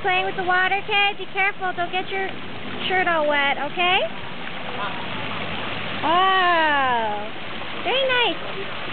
playing with the water, kid? Be careful. Don't get your shirt all wet, okay? Oh, very nice.